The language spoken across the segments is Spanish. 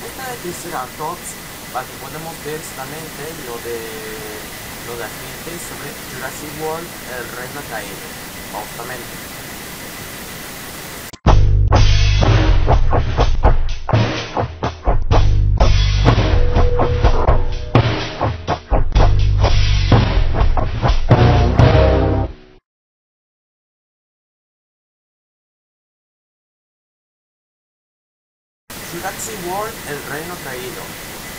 puesta de Triceratops para que podamos ver solamente lo de lo de la gente sobre Jurassic World, el reino caído, justamente. Jurassic World, El Reino Caído.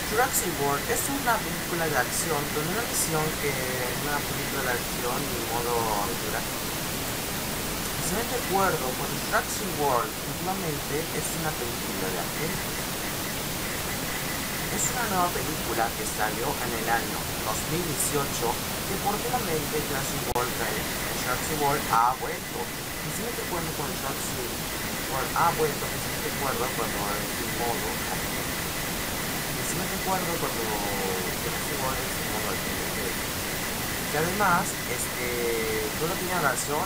Jurassic World es una película de acción con una misión que es una película de acción de modo aventura. Si no acuerdo, con Jurassic World últimamente es una película de acción. Es una nueva película que salió en el año 2018 que últimamente Jurassic World, Jurassic World ha vuelto. Y si no te acuerdo con Jurassic Ah, bueno, entonces sí recuerdo cuando en modo Y sí recuerdo cuando yo no jugó en modo Que además, este, yo no tenía razón.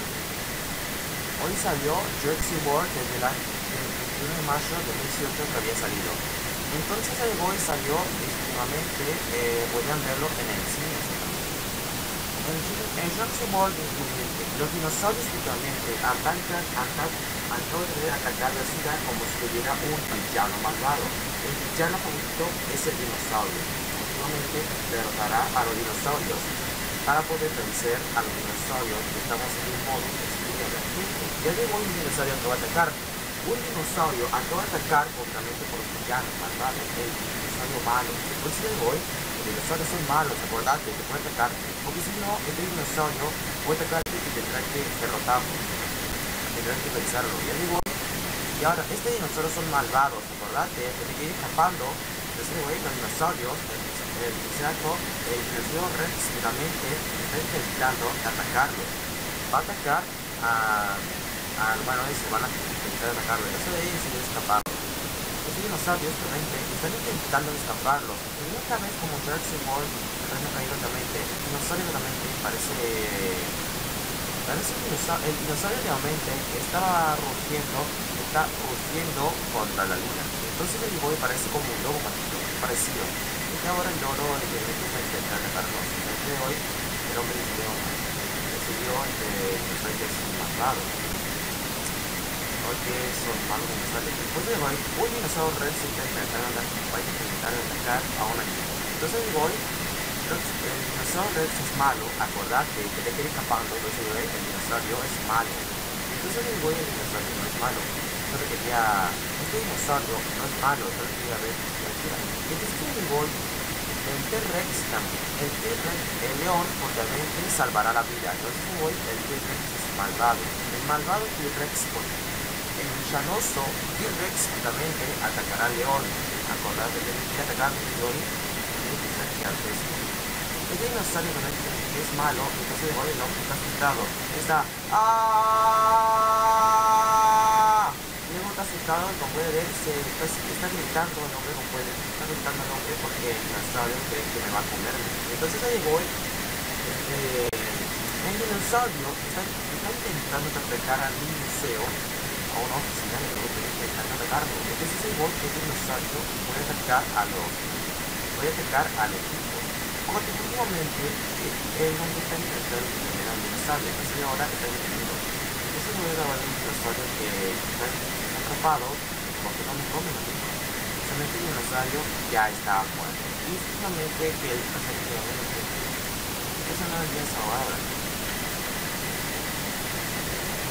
Hoy salió Jurassic World desde el 21 de mayo de 2018 que había salido. Entonces el hoy salió exclusivamente, eh, podían verlo en el cine. En Jurassic World los dinosaurios atacan, atacan, antes de atacar la ciudad como si tuviera un villano malvado. El villano favorito es el dinosaurio. Últimamente derrotará a los dinosaurios para poder vencer a los dinosaurios estamos en un modo gente. Ya llegó un dinosaurio que va a atacar. Un dinosaurio acaba de atacar justamente por un villano malvado, el dinosaurio malo. Después de hoy los dinosaurios son malos, acordate, te pueden atacar, porque si no, este dinosaurio puede atacarte y tendrá que derrotarlo, tendrás que pensarlo, ya digo, y ahora, este dinosaurios son malvados, acordate, tiene que ir escapando, entonces, güey, los dinosaurios, el, el, el dinosaurio Rex finalmente está intentando atacarlo, va a atacar a, a bueno, eso, van a intentar atacarlo, eso de ahí se escapar los dinosaurios realmente intentando escaparlos. Y otra vez como Jurassic World, el reino caído realmente, el dinosaurio realmente parece... Parece que el dinosaurio realmente estaba rugiendo, está rugiendo contra la luna. Entonces el boy parece como un lobo parecido. Y que ahora el loro literalmente está intentando atacarnos. El de hoy, el hombre decidió, decidió entre los reyes malvados porque son malos dinosaurios. Después de hoy, un dinosaurio rex está intentando intentar atacar a una niña. Entonces de hoy, el dinosaurio rex es malo, acordate que te quiere escapando, entonces hoy el dinosaurio es malo. Entonces hoy el dinosaurio no es malo, solo quería, este dinosaurio no es malo, solo quería ver Entonces de hoy, el T-Rex también, el T-Rex, el león, obviamente salvará la vida. Entonces hoy el T-Rex es malvado. El malvado T-Rex el villanoso T-Rex justamente atacará al león. Acordate que tiene que atacar al león tiene que ser gigantesco. El dinosaurio que es malo, entonces el hombre está asustado. Está ¡Ah! Luego está asustado, como puede ver, se está, está gritando el hombre, como puede está gritando el hombre porque el dinosaurio cree que me va a comer. Entonces ahí voy. Este, el dinosaurio está, está intentando atacar al museo a una oficina de que están atacando. Entonces el bot es dinosaurio y puede atacar a los puede atacar al equipo. Porque últimamente el hombre está intentando tener al dinosaurio, entonces ahora está detenido. Entonces voy a grabar un dinosaurio que está atrapado porque no me come a mí. Solamente el dinosaurio ya está muerto. Y últimamente que el dinosaurio va a ver Eso no es bien ahora.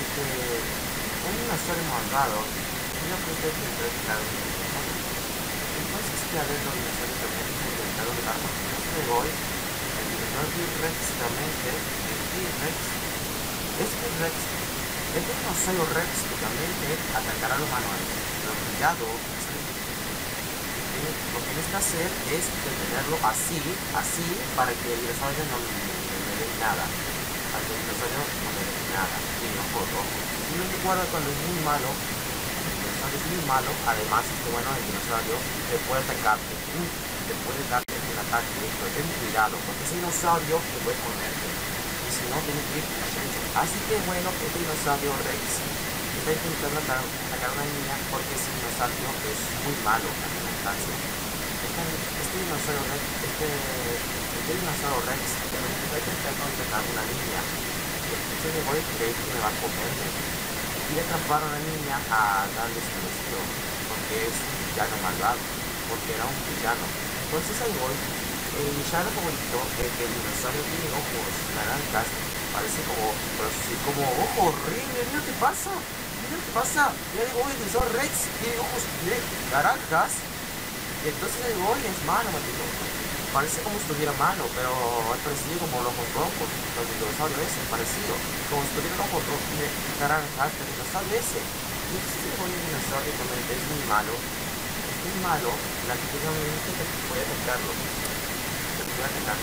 Este, dinosaurio malvado creo que es claro entonces que a ver los dinosaurios también intentaron darnos no de hoy el dinosaurio T-Rex realmente el T-Rex es T-Rex el dinosaurio Rex atacará a los manuales pero cuidado lo que tienes que hacer es detenerlo así así para que el dinosaurio no le dé nada al dinosaurio no le dé nada y no foto si no recuerdo cuando es muy malo, el dinosaurio es muy malo, además es que bueno, el dinosaurio te puede atacarte, te puede darte un ataque, pero ten cuidado, porque ese dinosaurio te puede comerte, y si no, tienes que ir. Así que bueno, este dinosaurio Rex está intentando atacar a una niña porque ese dinosaurio es muy malo. Este, este dinosaurio Rex, este, este dinosaurio Rex, va a intentar contratar una niña. Entonces le voy a creer que me va a comer. Y atrapar a una niña a darle su misión, porque es un villano malvado, porque era un villano. Entonces ahí voy, el villano favorito es que el dinosaurio tiene ojos naranjas, parece como, pero sí, como ojo horrible, mira qué pasa. ¿qué pasa? Ya digo, el dinosaurio Rex tiene ojos naranjas. Y entonces le digo, oye, es malo, maldito. Parece como si tuviera mano, pero es parecido como los rojos. Los dinosaurios ese, parecido. Como si tuviera ojos rojos naranjas, el dinosaurio ese. Y entonces le digo, el dinosaurio realmente es muy malo. Es muy malo, la que realmente te puede atacarlo. Te puede atacar.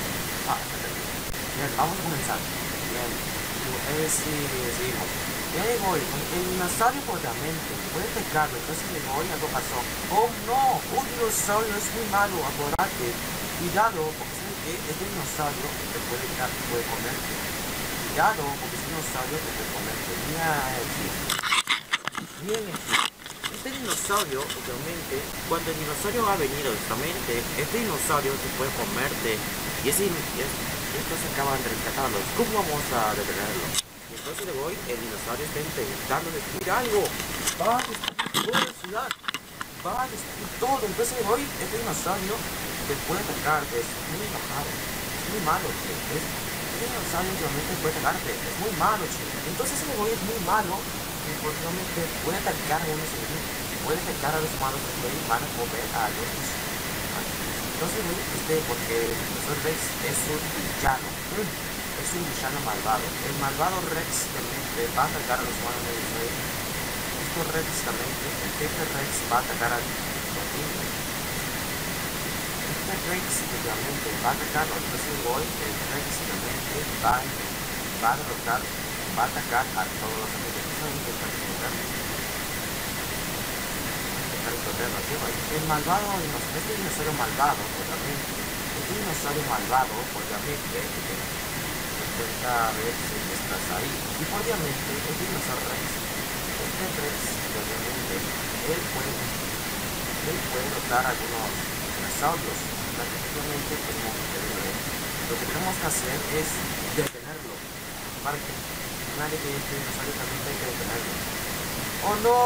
Ah, Bien, vamos a comenzar. Bien. Eh, sí, seguimos. Ya le voy, el dinosaurio por la mente puede pecarlo, entonces le voy, algo pasó. ¡Oh no! Un dinosaurio es muy malo, acordate. Cuidado, porque sabes que este dinosaurio te puede, te puede comerte. Cuidado, porque este dinosaurio te puede comerte. Bien. Este dinosaurio, obviamente, cuando el dinosaurio ha venido a mente, este dinosaurio te puede comerte. Y ese, esto se acaban de rescatarlo. ¿Cómo vamos a detenerlo? Entonces le voy, el dinosaurio está intentando destruir algo. Va a destruir toda la ciudad. Va a destruir todo. Entonces le voy, este dinosaurio te puede atacarte. Es muy bajado. Es muy malo. Es, este dinosaurio realmente puede atacarte. Es muy malo, che. Entonces le voy es muy malo. Y realmente puede atacar a unos. Puede atacar a los humanos que van a comer a los entonces, este, porque el profesor es un villano es un villano malvado. El malvado Rex también va a atacar a los humanos de Israel. Esto Rex también, el jefe Rex va a atacar a niños. Este Rex realmente va a atacar a entonces hoy el Rex realmente va, va a derrotar, va a atacar a todos los amigos. El malvado, este dinosaurio malvado, obviamente, este dinosaurio malvado, obviamente, intenta ver si estás ahí. Y obviamente el dinosaurio Rex, este Rex, obviamente, él puede, él puede notar algunos dinosaurios. Prácticamente tenemos que ver. Lo que tenemos que hacer es detenerlo. Para que nadie que este dinosaurio también hay que detenerlo. ¡Oh no!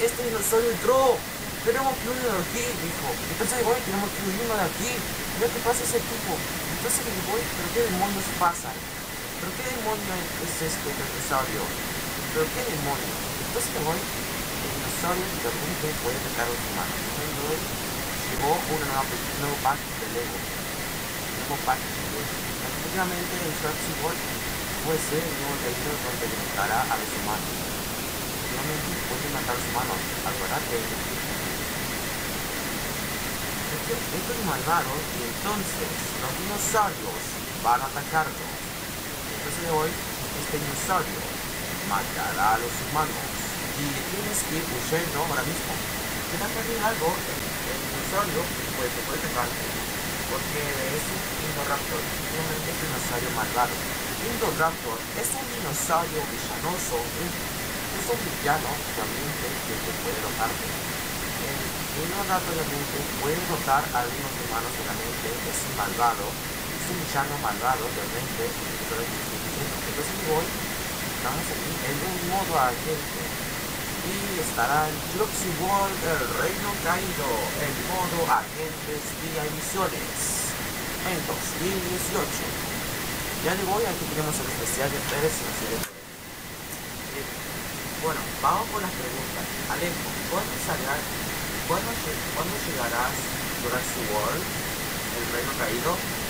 este dinosaurio entró. Tenemos que huir de aquí, dijo. Entonces, voy, tenemos que huirnos de aquí. Mira qué pasa ese tipo. Entonces voy, pero qué demonios pasa. ¿Pero qué demonio es este dinosaurio? ¿Pero qué demonio? Entonces le voy, el dinosaurio de repente puede atacar a los humanos. Entonces llegó una nueva, un nuevo pack de Lego. Un nuevo pack de Lego. Efectivamente el Sharksy World puede ser un nuevo reino donde matará a los humanos. Efectivamente puede matar a los humanos. Acuérdate. Esto es malvado y entonces los dinosaurios van a atacarlo de hoy, este dinosaurio matará a los humanos y tienes que ir huyendo ahora mismo. Te hacer algo, el, dinosaurio pues te puede pegarte porque es un Indoraptor, realmente es un dinosaurio malvado. Indoraptor es un dinosaurio villanoso, es un villano realmente que te puede derrotarte. El Indoraptor realmente puede derrotar a algunos humanos realmente, es un malvado, es un villano malvado realmente, entonces voy, estamos aquí en un modo agente y estará Fluxy World, el reino caído, en modo agentes y misiones en 2018. Ya le voy, aquí tenemos el especial de Pérez y la Bueno, vamos con las preguntas. Alejo, ¿cuándo saldrá, cuándo, cuándo llegarás World, el reino caído?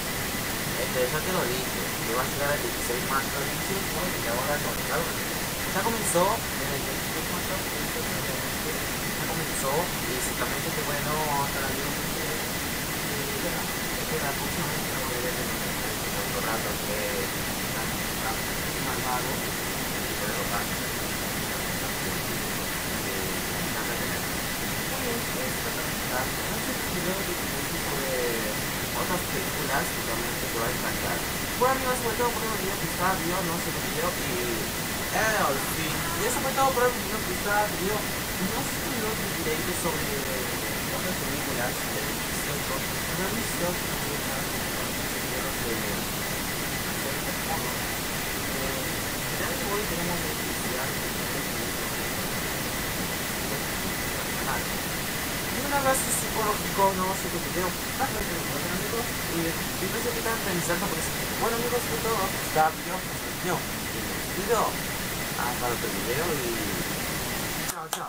Este, ya te lo dije, que va a llegar el 16 de marzo del 25 y ahora no, claro. Ya comenzó, desde el 16 de marzo ya comenzó y bueno estar ahí los y es que la que voy a el rato que es malvado y puede rotar. No otras también te va a encantar. Bueno amigos, fue todo por el video que video, no se video y eh, al fin. Y eso fue todo por el video que video. No sé si no te sobre otras películas de 25 no he visto muchas consejeros de hacer este que hoy tenemos noticias y un abrazo psicológico, no sé qué video, bastante bueno amigos, y, sé qué están pensando, porque bueno amigos, fue todo, está video, no, video, hasta otro video y chao, chao.